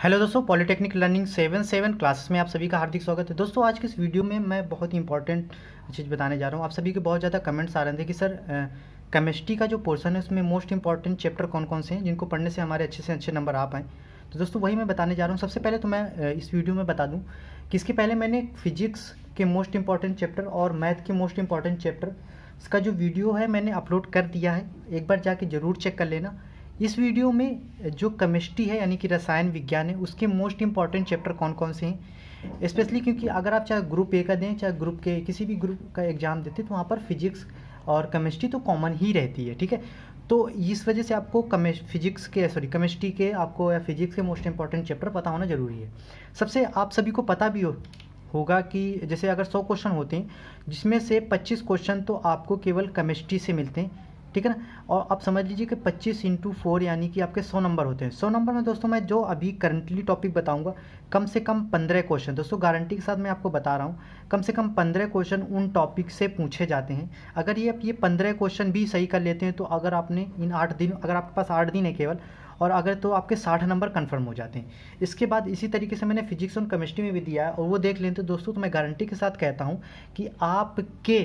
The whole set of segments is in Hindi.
हेलो दोस्तों polytechnic learning seven seven classes में आप सभी का हार्दिक स्वागत है। दोस्तों, आज के इस वीडियो में मैं बहुत ही इंपॉर्टेंट चीज़ बताने जा रहा हूँ। आप सभी के बहुत ज़्यादा कमेंट्स आ रहे थे कि, सर केमिस्ट्री का जो पोर्सन है, उसमें मोस्ट इंपॉर्टेंट चैप्टर कौन कौन से हैं, जिनको पढ़ने से हमारे अच्छे से अच्छे नंबर आ पाएँ? तो दोस्तों, वही मैं बताने जा रहा हूँ। सबसे पहले तो मैं इस वीडियो में बता दूँ कि इसके पहले मैंने फिजिक्स के मोस्ट इंपॉर्टेंट चैप्टर और मैथ के मोस्ट इंपॉर्टेंट चैप्टर इसका जो वीडियो है, मैंने अपलोड कर दिया है। एक बार जाके ज़रूर चेक कर लेना। इस वीडियो में, जो केमिस्ट्री है, यानी कि रसायन विज्ञान है, उसके मोस्ट इंपॉर्टेंट चैप्टर कौन कौन से हैं? स्पेशली क्योंकि अगर आप चाहे ग्रुप ए का दें, चाहे ग्रुप के किसी भी ग्रुप का एग्ज़ाम देते तो वहाँ पर फिजिक्स और केमिस्ट्री तो कॉमन ही रहती है, ठीक है? तो इस वजह से आपको फिजिक्स के सॉरी केमिस्ट्री के आपको या फिजिक्स के मोस्ट इंपॉर्टेंट चैप्टर पता होना ज़रूरी है। सबसे आप सभी को पता भी हो, होगा कि जैसे अगर 100 क्वेश्चन होते हैं, जिसमें से 25 क्वेश्चन तो आपको केवल केमिस्ट्री से मिलते हैं। ठीक है ना? और आप समझ लीजिए कि 25 इंटू फोर यानी कि आपके 100 नंबर होते हैं। 100 नंबर में दोस्तों मैं जो अभी करंटली टॉपिक बताऊँगा, कम से कम 15 क्वेश्चन दोस्तों गारंटी के साथ मैं आपको बता रहा हूँ, कम से कम 15 क्वेश्चन उन टॉपिक से पूछे जाते हैं। अगर ये आप ये पंद्रह क्वेश्चन भी सही कर लेते हैं तो अगर आपने इन आठ दिन, अगर आपके पास आठ दिन है केवल, और अगर तो आपके साठ नंबर कन्फर्म हो जाते हैं। इसके बाद इसी तरीके से मैंने फिजिक्स और केमिस्ट्री में भी दिया है, और वो देख लें तो दोस्तों तो मैं गारंटी के साथ कहता हूँ कि आपके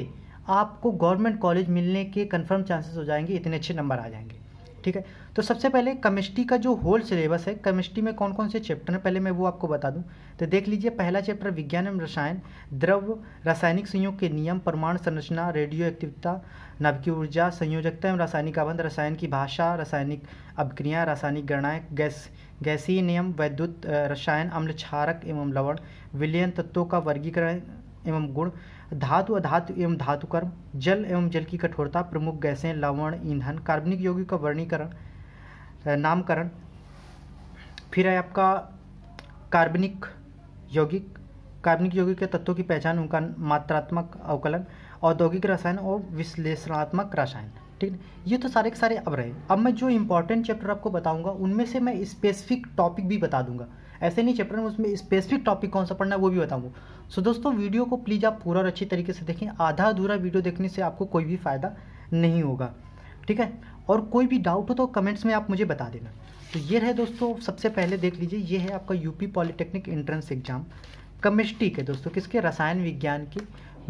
आपको गवर्नमेंट कॉलेज मिलने के कन्फर्म चांसेस हो जाएँगे, इतने अच्छे नंबर आ जाएँगे। ठीक है? तो सबसे पहले केमिस्ट्री का जो होल सिलेबस है केमिस्ट्री में कौन कौन से चैप्टर हैं? पहले मैं वो आपको बता दूँ। तो देख लीजिए, पहला चैप्टर विज्ञान एवं रसायन, द्रव, रासायनिक संयोग के नियम, परमाणु संरचना रेडियो एक्टिविता नवकी ऊर्जा, संयोजकता एवं रासायनिक आबंध, रसायन की भाषा, रासायनिक अभिक्रिया, रासायनिक गणनाएँ, गैस, गैसीय नियम, वैद्युत रसायन अम्ल क्षारक एवं लवण, विलयन तत्वों का वर्गीकरण एवं गुण, धातु अधातु एवं धातु कर्म, जल एवं जल की कठोरता, प्रमुख गैसें, लवण, ईंधन, कार्बनिक यौगिक का वर्णीकरण नामकरण। फिर है आपका कार्बनिक यौगिक कार्बनिक यौगिक के तत्वों की पहचान, उनका मात्रात्मक अवकलन, औद्योगिक रसायन और विश्लेषणात्मक रसायन। ठीक है? ये तो सारे के सारे अब रहे। अब मैं जो इंपॉर्टेंट चैप्टर आपको बताऊँगा, उनमें से मैं स्पेसिफिक टॉपिक भी बता दूँगा। ऐसे नहीं चैप्टर में उसमें स्पेसिफिक टॉपिक कौन सा पढ़ना है, वो भी बताऊँगा। सो दोस्तों वीडियो को प्लीज़ आप पूरा और अच्छी तरीके से देखें। आधा अधूरा वीडियो देखने से आपको कोई भी फ़ायदा नहीं होगा। ठीक है? और कोई भी डाउट हो तो कमेंट्स में आप मुझे बता देना। तो ये रहे दोस्तों, सबसे पहले देख लीजिए, ये है आपका UP polytechnic entrance exam chemistry के दोस्तों, किसके? रसायन विज्ञान के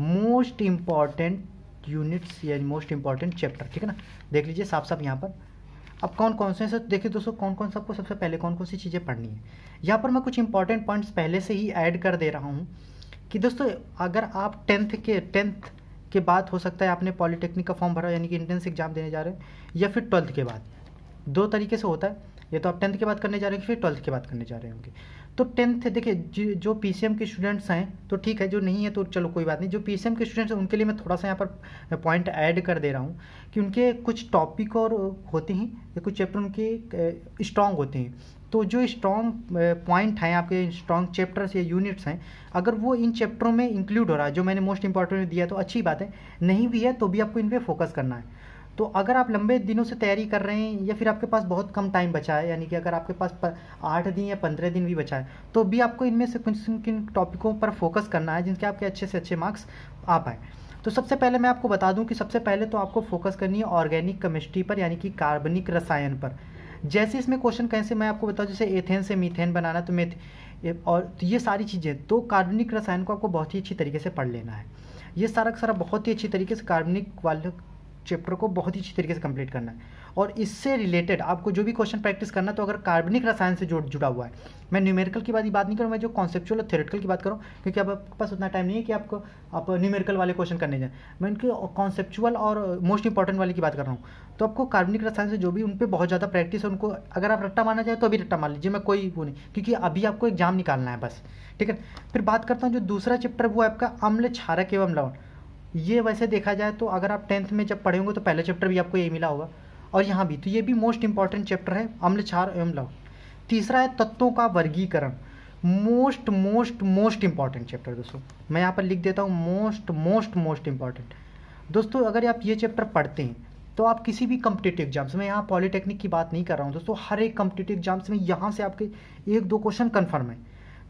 मोस्ट इंपॉर्टेंट यूनिट्स या मोस्ट इंपॉर्टेंट चैप्टर ठीक है ना? देख लीजिए साफ़ साफ़ यहाँ पर। अब कौन कौन से देखिए दोस्तों, कौन कौन सा आपको सबसे पहले, कौन कौन सी चीज़ें पढ़नी है। यहाँ पर मैं कुछ इंपॉर्टेंट पॉइंट्स पहले से ही ऐड कर दे रहा हूँ कि दोस्तों, अगर आप टेंथ के टेंथ के बाद हो सकता है आपने पॉलीटेक्निक का फॉर्म भरा, यानी कि इंट्रेंस एग्ज़ाम देने जा रहे हैं, या फिर ट्वेल्थ के बाद। दो तरीके से होता है। या तो आप टेंथ के बाद करने जा रहे हैं फिर ट्वेल्थ के बाद करने जा रहे होंगे। तो टेंथ देखिए, जो पीसीएम के स्टूडेंट्स हैं तो ठीक है, जो नहीं है तो चलो कोई बात नहीं। जो पीसीएम के स्टूडेंट्स हैं, उनके लिए मैं थोड़ा सा यहाँ पर पॉइंट ऐड कर दे रहा हूँ कि उनके कुछ टॉपिक और होते हैं कुछ चैप्टर उनके स्ट्रॉन्ग होते हैं। तो जो स्ट्रॉन्ग पॉइंट हैं, आपके स्ट्रॉन्ग चैप्टर्स या यूनिट्स हैं, अगर वो इन चैप्टरों में इंक्लूड हो रहा है, जो मैंने मोस्ट इंपॉर्टेंट दिया तो अच्छी बात है। नहीं भी है तो भी आपको इन पर फोकस करना है। तो अगर आप लंबे दिनों से तैयारी कर रहे हैं, या फिर आपके पास बहुत कम टाइम बचा है, यानी कि अगर आपके पास आठ दिन या पंद्रह दिन भी बचा है तो भी आपको इनमें से कुछ किन टॉपिकों पर फोकस करना है, जिनके आपके अच्छे से अच्छे मार्क्स आ पाए। तो सबसे पहले मैं आपको बता दूँ कि सबसे पहले तो आपको फोकस करनी है ऑर्गेनिक केमिस्ट्री पर, यानी कि कार्बनिक रसायन पर। जैसे इसमें क्वेश्चन कैसे मैं आपको बताऊँ, जैसे एथेन से मीथेन बनाना तो मेथ और तो ये सारी चीज़ें तो कार्बनिक रसायन को आपको बहुत ही अच्छी तरीके से पढ़ लेना है। ये सारा सारा बहुत ही अच्छी तरीके से कार्बनिक वाले चैप्टर को बहुत ही अच्छी तरीके से कंप्लीट करना है। और इससे रिलेटेड आपको जो भी क्वेश्चन प्रैक्टिस करना तो अगर कार्बनिक रसायन से जुड़ जुड़ा हुआ है। मैं न्यूमेरिकल की बात बात नहीं करूँ मैं जो कॉन्सेप्चुअल और थेरेटिकल की बात करूँ क्योंकि अब आपके पास उतना टाइम नहीं है कि आपको आप न्यूमेरिकल वाले क्वेश्चन करने जाए। मैं उनके कॉन्सेप्चुअल और मोस्ट इंपॉर्टेंट वाले की बात कर रहा हूँ। तो आपको कार्बनिक रसायन से जो भी उन पर बहुत ज़्यादा प्रैक्टिस है, उनको अगर आप रट्टा माना जाए तो अभी रट्टा मान लीजिए, मैं कोई वो नहीं। क्योंकि अभी आपको एग्ज़ाम निकालना है बस। ठीक है? फिर बात करता हूँ, जो दूसरा चैप्टर वो है आपका अम्ल क्षारक एवं लवण। ये वैसे देखा जाए तो अगर आप टेंथ में जब पढ़े होंगे तो पहला चैप्टर भी आपको यही मिला होगा। और यहाँ भी तो ये भी मोस्ट इंपॉर्टेंट चैप्टर है अम्ल क्षार एवं लव। तीसरा है तत्वों का वर्गीकरण। Most most most important chapter दोस्तों। मैं यहाँ पर लिख देता हूँ मोस्ट मोस्ट मोस्ट इंपॉर्टेंट दोस्तों, अगर आप ये चैप्टर पढ़ते हैं तो आप किसी भी कम्पिटेटिव एग्ज़ाम्स में, यहाँ पॉलिटेक्निक की बात नहीं कर रहा हूँ, दोस्तों, हर एक कम्पिटेटिव एग्ज़ाम्स में यहाँ से आपके एक दो क्वेश्चन कन्फर्म है।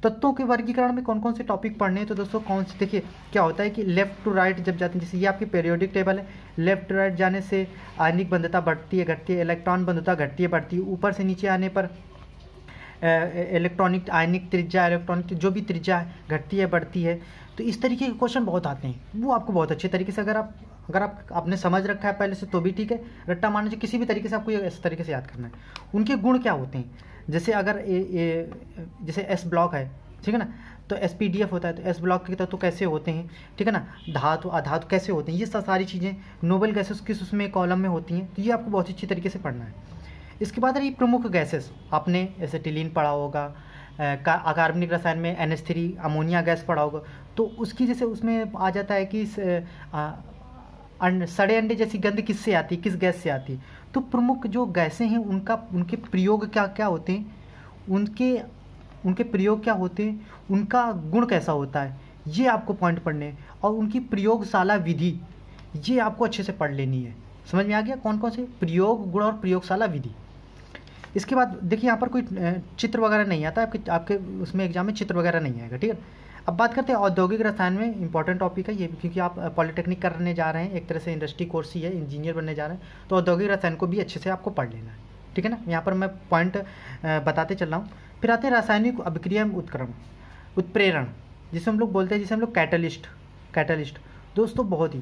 तत्वों के वर्गीकरण में कौन कौन से टॉपिक पढ़ने हैं? तो दोस्तों, कौन से, देखिए, क्या होता है कि लेफ़्ट टू राइट जब जाते हैं, जैसे ये आपकी पेरियोडिक टेबल है लेफ़्ट टू राइट जाने से आयनिक बंधुता बढ़ती है, घटती है इलेक्ट्रॉन बंधुता घटती है, बढ़ती है, ऊपर से नीचे आने पर इलेक्ट्रॉनिक आयनिक त्रिज्या इलेक्ट्रॉनिक जो भी त्रिज्या घटती है, बढ़ती है। तो इस तरीके के क्वेश्चन बहुत आते हैं। वो आपको बहुत अच्छे तरीके से अगर आप अगर आप, आपने समझ रखा है पहले से तो भी ठीक है। रट्टा मारने से किसी भी तरीके से आपको ये इस तरीके से याद करना है। उनके गुण क्या होते हैं? जैसे अगर ए, ए, जैसे एस ब्लॉक है ठीक है ना? तो एस पी डी एफ़ होता है तो एस ब्लॉक के तत्व तो कैसे होते हैं ठीक है ना? धातु अधातु कैसे होते हैं ये सारी चीज़ें नोबल गैसेस किस उसमें कॉलम में होती हैं तो ये आपको बहुत अच्छी तरीके से पढ़ना है। इसके बाद रही प्रमुख गैसेस आपने ऐसे टिलीन पढ़ा होगा कार्बनिक रसायन में N S three ammonia gas पढ़ा होगा तो उसकी जैसे उसमें आ जाता है कि सड़े अंडे जैसी गंध किससे आती है? किस गैस से आती है? तो प्रमुख जो गैसें हैं, उनका, उनके प्रयोग क्या क्या होते हैं? उनके उनके प्रयोग क्या होते हैं? उनका गुण कैसा होता है? ये आपको पॉइंट पढ़ने और उनकी प्रयोगशाला विधि, ये आपको अच्छे से पढ़ लेनी है। समझ में आ गया कौन कौन से? प्रयोग, गुण और प्रयोगशाला विधि। इसके बाद देखिए, यहाँ पर कोई चित्र वगैरह नहीं आता आपके आपके उसमें एग्ज़ाम में चित्र वगैरह नहीं आएगा, ठीक है? अब बात करते हैं औद्योगिक रसायन में इंपॉर्टेंट टॉपिक है ये क्योंकि आप पॉलिटेक्निक करने जा रहे हैं, एक तरह से इंडस्ट्री कोर्स ही है इंजीनियर बनने जा रहे हैं तो औद्योगिक रसायन को भी अच्छे से आपको पढ़ लेना है, ठीक है ना? यहाँ पर मैं पॉइंट बताते चल रहा हूँ। फिर आते हैं रासायनिक अभिक्रिया उत्क्रम उत्प्रेरण, जिसे हम लोग बोलते हैं, जिसे हम लोग कैटलिस्ट कैटलिस्ट दोस्तों, बहुत ही,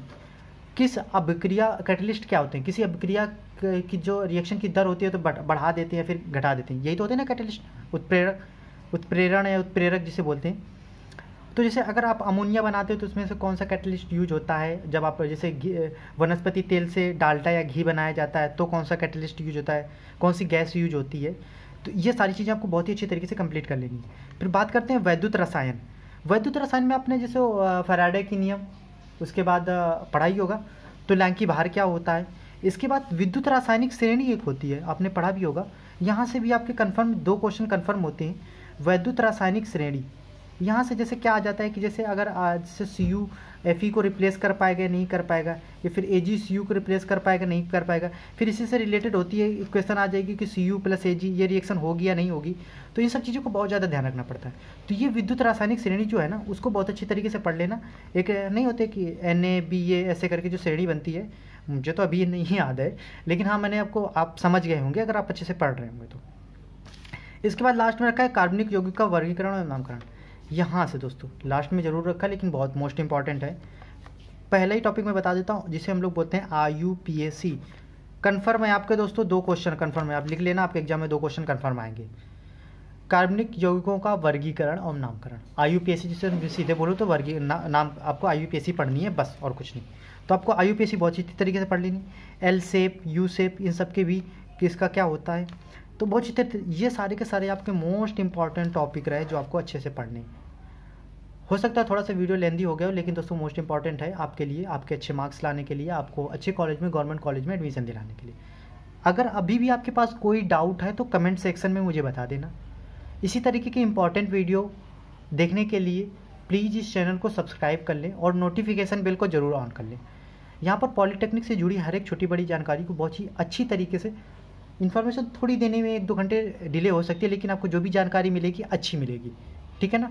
किस अभिक्रिया कैटलिस्ट क्या होते हैं? किसी अभिक्रिया की जो रिएक्शन की दर होती है तो बढ़ा देते हैं फिर घटा देते हैं? यही तो होते हैं ना कैटलिस्ट उत्प्रेरक उत्प्रेरण या उत्प्रेरक जिसे बोलते हैं। तो जैसे अगर आप अमोनिया बनाते हो तो उसमें से कौन सा कैटलिस्ट यूज़ होता है? जब आप जैसे वनस्पति तेल से डाल्टा या घी बनाया जाता है तो कौन सा कैटलिस्ट यूज़ होता है? कौन सी गैस यूज़ होती है? तो ये सारी चीज़ें आपको बहुत ही अच्छी तरीके से कंप्लीट कर लेनी फिर बात करते हैं वैद्युत रसायन। वैद्युत रसायन में आपने जैसे फराडे की नियम, उसके बाद पढ़ाई होगा। तो लैंकी बाहर क्या होता है? इसके बाद विद्युत रासायनिक श्रेणी एक होती है, आपने पढ़ा भी होगा। यहाँ से भी आपके कन्फर्म दो क्वेश्चन कन्फर्म होते हैं। वैद्युत रासायनिक श्रेणी। यहाँ से जैसे क्या आ जाता है कि जैसे अगर आज से यू एफ़ ई को रिप्लेस कर पाएगा, नहीं कर पाएगा, या फिर ए जी सी यू को रिप्लेस कर पाएगा, नहीं कर पाएगा, फिर इसी से रिलेटेड होती है क्वेश्चन आ जाएगी कि सी यू प्लस ए जी ये रिएक्शन होगी या नहीं होगी। तो इन सब चीज़ों को बहुत ज़्यादा ध्यान रखना पड़ता है। तो ये विद्युत रासायनिक श्रेणी जो है ना, उसको बहुत अच्छी तरीके से पढ़ लेना। एक नहीं होते कि एन ए बी ए ऐसे करके जो श्रेणी बनती है, मुझे तो अभी नहीं याद है, लेकिन हाँ मैंने आपको, आप समझ गए होंगे अगर आप अच्छे से पढ़ रहे होंगे तो। इसके बाद लास्ट में रखा है कार्बनिक यौगिक का वर्गीकरण और नामकरण। यहाँ से दोस्तों लास्ट में ज़रूर रखा लेकिन बहुत मोस्ट इंपॉर्टेंट है। पहला ही टॉपिक मैं बता देता हूँ जिसे हम लोग बोलते हैं I U P S C confirm है आपके दोस्तों दो क्वेश्चन कन्फर्म है। आप लिख लेना आपके एग्ज़ाम में दो क्वेश्चन कन्फर्म आएँगे। कार्बनिक यौगिकों का वर्गीकरण और नामकरण। I U P S C जिसे सीधे बोलो तो वर्गी ना, नाम आपको I U P S C पढ़नी है बस और कुछ नहीं। तो आपको I U P S C बहुत अच्छी तरीके से पढ़ लेनी। एल सेप यू सेप इन सब के भी किसका क्या होता है? तो बहुत अच्छी ये सारे के सारे आपके मोस्ट इंपॉर्टेंट टॉपिक रहे जो आपको अच्छे से पढ़ने हो। सकता है थोड़ा सा वीडियो लेंदी हो गया हो, लेकिन दोस्तों मोस्ट इंपॉर्टेंट है आपके लिए, आपके अच्छे मार्क्स लाने के लिए, आपको अच्छे कॉलेज में गवर्नमेंट कॉलेज में एडमिशन दिलाने के लिए। अगर अभी भी आपके पास कोई डाउट है तो कमेंट सेक्शन में मुझे बता देना। इसी तरीके की इंपॉर्टेंट वीडियो देखने के लिए प्लीज़ इस चैनल को सब्सक्राइब कर लें और नोटिफिकेशन बिल को ज़रूर ऑन कर लें। यहाँ पर पॉलिटेक्निक से जुड़ी हर एक छोटी बड़ी जानकारी को बहुत ही अच्छी तरीके से इन्फॉर्मेशन थोड़ी देने में एक दो घंटे डिले हो सकती है, लेकिन आपको जो भी जानकारी मिलेगी, अच्छी मिलेगी। ठीक है ना?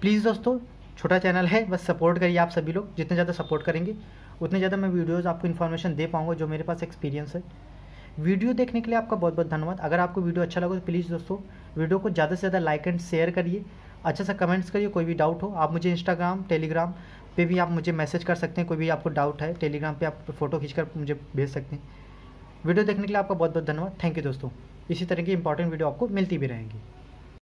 प्लीज़ दोस्तों, छोटा चैनल है, बस सपोर्ट करिए आप सभी लोग, जितने ज़्यादा सपोर्ट करेंगे, उतने ज़्यादा मैं वीडियोज़ आपको इन्फॉर्मेशन दे पाऊँगा, जो मेरे पास एक्सपीरियंस है। वीडियो देखने के लिए आपका बहुत बहुत धन्यवाद। अगर आपको वीडियो अच्छा लगा तो प्लीज़ दोस्तों वीडियो को ज़्यादा से ज़्यादा लाइक एंड शेयर करिए। अच्छा सा कमेंट्स करिए, कोई भी डाउट हो, आप मुझे इंस्टाग्राम टेलीग्राम पे भी आप मुझे मैसेज कर सकते हैं, कोई भी आपको डाउट है टेलीग्राम पे आप फ़ोटो खींचकर मुझे भेज सकते हैं। वीडियो देखने के लिए आपका बहुत बहुत धन्यवाद। थैंक यू दोस्तों। इसी तरह की इंपॉर्टेंट वीडियो आपको मिलती भी रहेंगी।